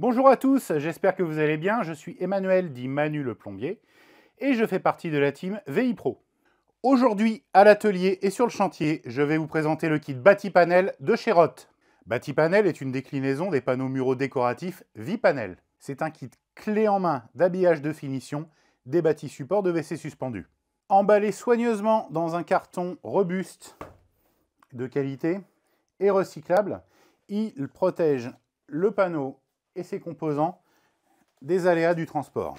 Bonjour à tous, j'espère que vous allez bien. Je suis Emmanuel dit Manu le plombier et je fais partie de la team VI Pro. Aujourd'hui, à l'atelier et sur le chantier, je vais vous présenter le kit Batipanel de chez Roth. Batipanel est une déclinaison des panneaux muraux décoratifs V-Panel. C'est un kit clé en main d'habillage de finition des bâtis supports de WC suspendus. Emballé soigneusement dans un carton robuste de qualité et recyclable, il protège le panneau et ses composants des aléas du transport.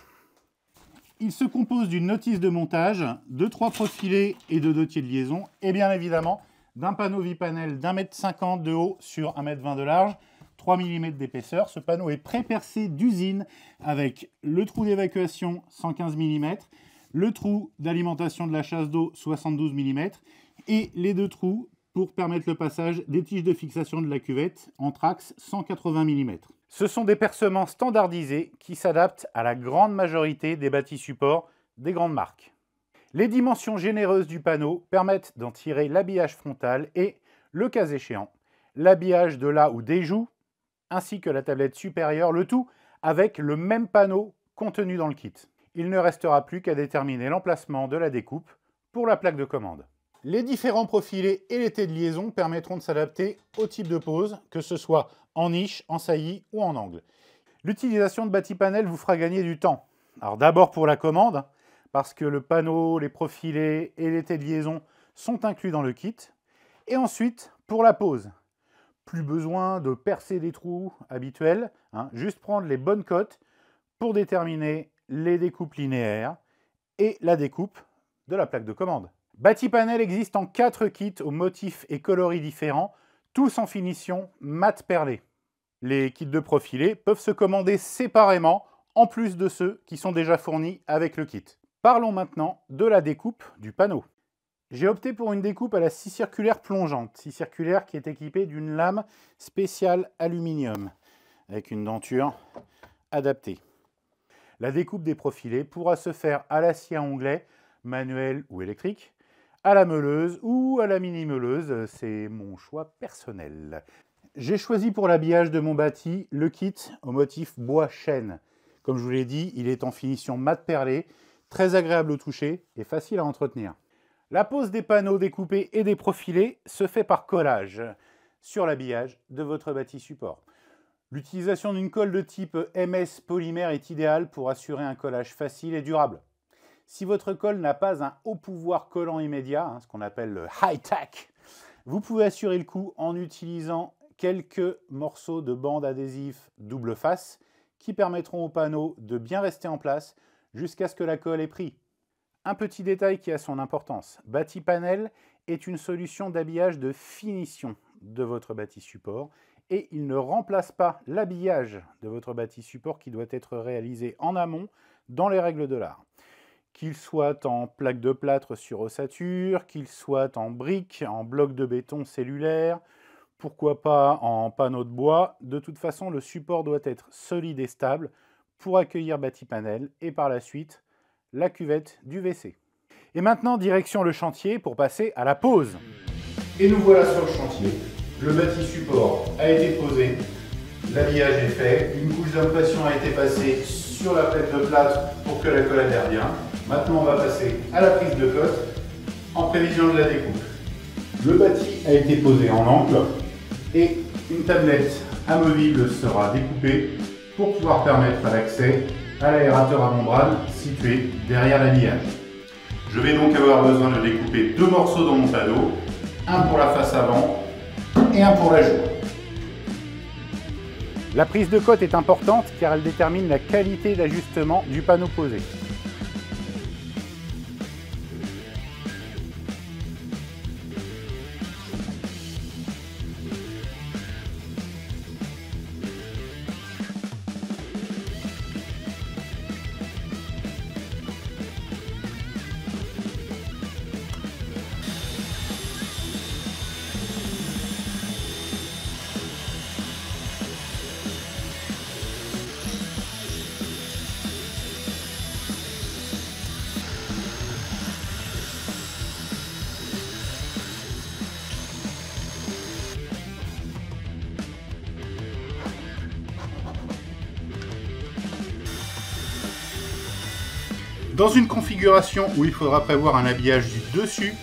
Il se compose d'une notice de montage, de trois profilés et de dotiers de liaison, et bien évidemment d'un panneau V-Panel d'un mètre cinquante de haut sur un mètre vingt de large, 3 mm d'épaisseur. Ce panneau est pré-percé d'usine avec le trou d'évacuation 115 mm, le trou d'alimentation de la chasse d'eau 72 mm et les deux trous pour permettre le passage des tiges de fixation de la cuvette en trax 180 mm. Ce sont des percements standardisés qui s'adaptent à la grande majorité des bâtis supports des grandes marques. Les dimensions généreuses du panneau permettent d'en tirer l'habillage frontal et, le cas échéant, l'habillage de là ou des joues, ainsi que la tablette supérieure, le tout avec le même panneau contenu dans le kit. Il ne restera plus qu'à déterminer l'emplacement de la découpe pour la plaque de commande. Les différents profilés et les de liaison permettront de s'adapter au type de pose, que ce soit en niche, en saillie ou en angle. L'utilisation de Batipanel vous fera gagner du temps. Alors d'abord pour la commande, parce que le panneau, les profilés et les de liaison sont inclus dans le kit. Et ensuite pour la pose. Plus besoin de percer des trous habituels, hein. juste prendre les bonnes cotes pour déterminer les découpes linéaires et la découpe de la plaque de commande. Batipanel existe en 4 kits aux motifs et coloris différents, tous en finition mat perlé. Les kits de profilés peuvent se commander séparément, en plus de ceux qui sont déjà fournis avec le kit. Parlons maintenant de la découpe du panneau. J'ai opté pour une découpe à la scie circulaire plongeante, scie circulaire qui est équipée d'une lame spéciale aluminium, avec une denture adaptée. La découpe des profilés pourra se faire à l'acier à onglet, manuel ou électrique, à la meuleuse ou à la mini-meuleuse, c'est mon choix personnel. J'ai choisi pour l'habillage de mon bâti le kit au motif bois chêne. Comme je vous l'ai dit, il est en finition mat perlé, très agréable au toucher et facile à entretenir. La pose des panneaux découpés et des profilés se fait par collage sur l'habillage de votre bâti support. L'utilisation d'une colle de type MS polymère est idéale pour assurer un collage facile et durable. Si votre colle n'a pas un haut pouvoir collant immédiat, hein, ce qu'on appelle le high-tech, vous pouvez assurer le coup en utilisant quelques morceaux de bande adhésive double face qui permettront au panneau de bien rester en place jusqu'à ce que la colle ait pris. Un petit détail qui a son importance, Batipanel est une solution d'habillage de finition de votre bâti support et il ne remplace pas l'habillage de votre bâti support qui doit être réalisé en amont dans les règles de l'art qu'il soit en plaque de plâtre sur ossature, qu'il soit en briques, en bloc de béton cellulaire, pourquoi pas en panneau de bois. De toute façon, le support doit être solide et stable pour accueillir Batipanel et par la suite la cuvette du WC. Et maintenant, direction le chantier pour passer à la pose. Et nous voilà sur le chantier. Le bâti support a été posé, l'habillage est fait, une couche d'impression a été passée sur la plaque de plâtre pour que la colle adhère bien. Maintenant, on va passer à la prise de cote en prévision de la découpe. Le bâti a été posé en angle et une tablette amovible sera découpée pour pouvoir permettre l'accès à l'aérateur à membrane situé derrière l'habillage. Je vais donc avoir besoin de découper deux morceaux dans mon panneau, un pour la face avant et un pour la joue. La prise de cote est importante car elle détermine la qualité d'ajustement du panneau posé. Dans une configuration où il faudra prévoir un habillage du dessus,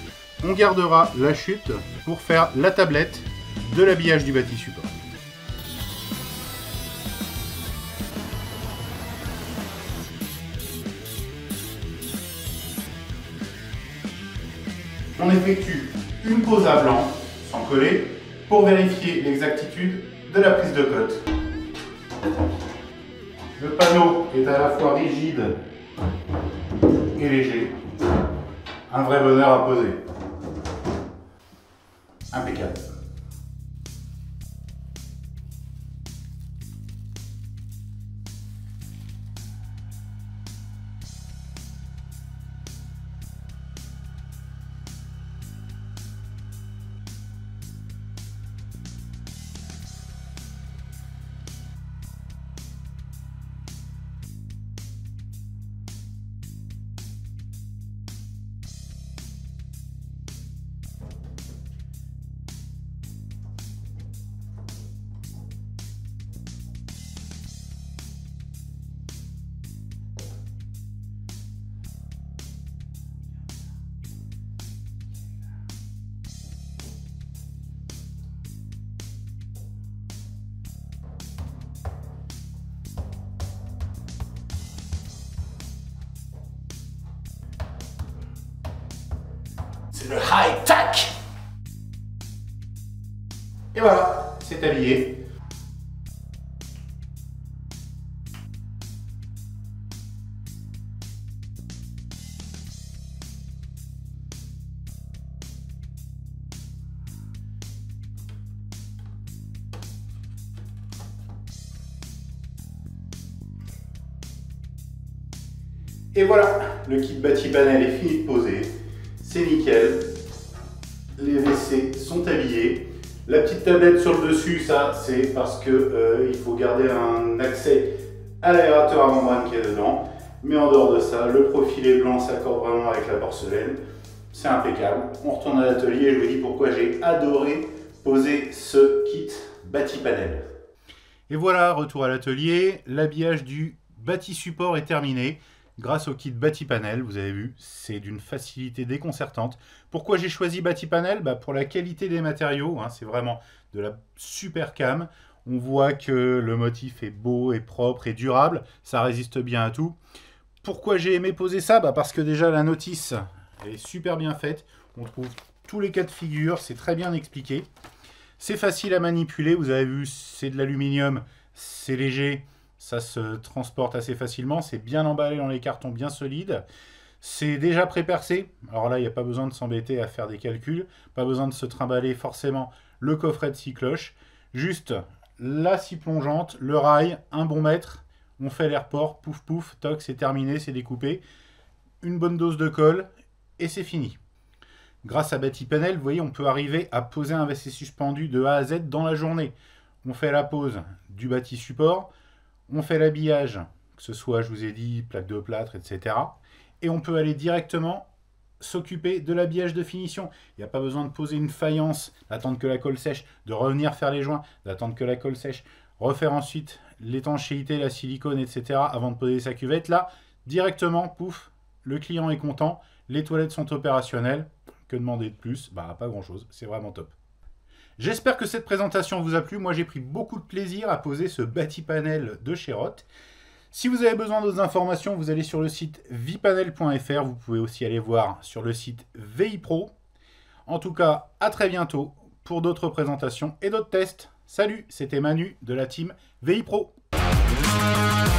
on gardera la chute pour faire la tablette de l'habillage du bâti support. On effectue une pose à blanc, sans coller, pour vérifier l'exactitude de la prise de cote. Le panneau est à la fois rigide et léger. Un vrai bonheur à poser. Impeccable. Le high-tech Et voilà, c'est habillé. Et voilà, le kit bâti panel est fini de poser c'est nickel. Les WC sont habillés. La petite tablette sur le dessus, ça, c'est parce que euh, il faut garder un accès à l'aérateur à membrane qui est dedans. Mais en dehors de ça, le profil est blanc s'accorde vraiment avec la porcelaine. C'est impeccable. On retourne à l'atelier et je vous dis pourquoi j'ai adoré poser ce kit bâti panel. Et voilà, retour à l'atelier. L'habillage du bâti support est terminé grâce au kit Batipanel. Vous avez vu, c'est d'une facilité déconcertante. Pourquoi j'ai choisi Batipanel bah Pour la qualité des matériaux, hein, c'est vraiment de la super cam. On voit que le motif est beau et propre et durable, ça résiste bien à tout. Pourquoi j'ai aimé poser ça? Bah Parce que déjà la notice est super bien faite. On trouve tous les cas de figure, c'est très bien expliqué. C'est facile à manipuler, vous avez vu, c'est de l'aluminium, c'est léger, ça se transporte assez facilement. C'est bien emballé dans les cartons bien solides. C'est déjà pré-percé. Alors là, il n'y a pas besoin de s'embêter à faire des calculs. Pas besoin de se trimballer forcément le coffret de scie cloches. Juste la scie plongeante, le rail, un bon mètre. On fait l'airport, pouf pouf, toc, c'est terminé, c'est découpé. Une bonne dose de colle et c'est fini. Grâce à Bâti Panel, vous voyez, on peut arriver à poser un WC suspendu de A à Z dans la journée. On fait la pose du bâti support, on fait l'habillage, que ce soit, je vous ai dit, plaque de plâtre, etc. Et on peut aller directement s'occuper de l'habillage de finition. Il n'y a pas besoin de poser une faïence, d'attendre que la colle sèche, de revenir faire les joints, d'attendre que la colle sèche, refaire ensuite l'étanchéité, la silicone, etc. avant de poser sa cuvette. Là, directement, pouf, le client est content, les toilettes sont opérationnelles. Que demander de plus? Bah, pas grand-chose, c'est vraiment top. J'espère que cette présentation vous a plu. Moi, j'ai pris beaucoup de plaisir à poser ce bâti panel de Cherot. Si vous avez besoin d'autres informations, vous allez sur le site vipanel.fr. Vous pouvez aussi aller voir sur le site ViPro. En tout cas, à très bientôt pour d'autres présentations et d'autres tests. Salut, c'était Manu de la team ViPro. Pro.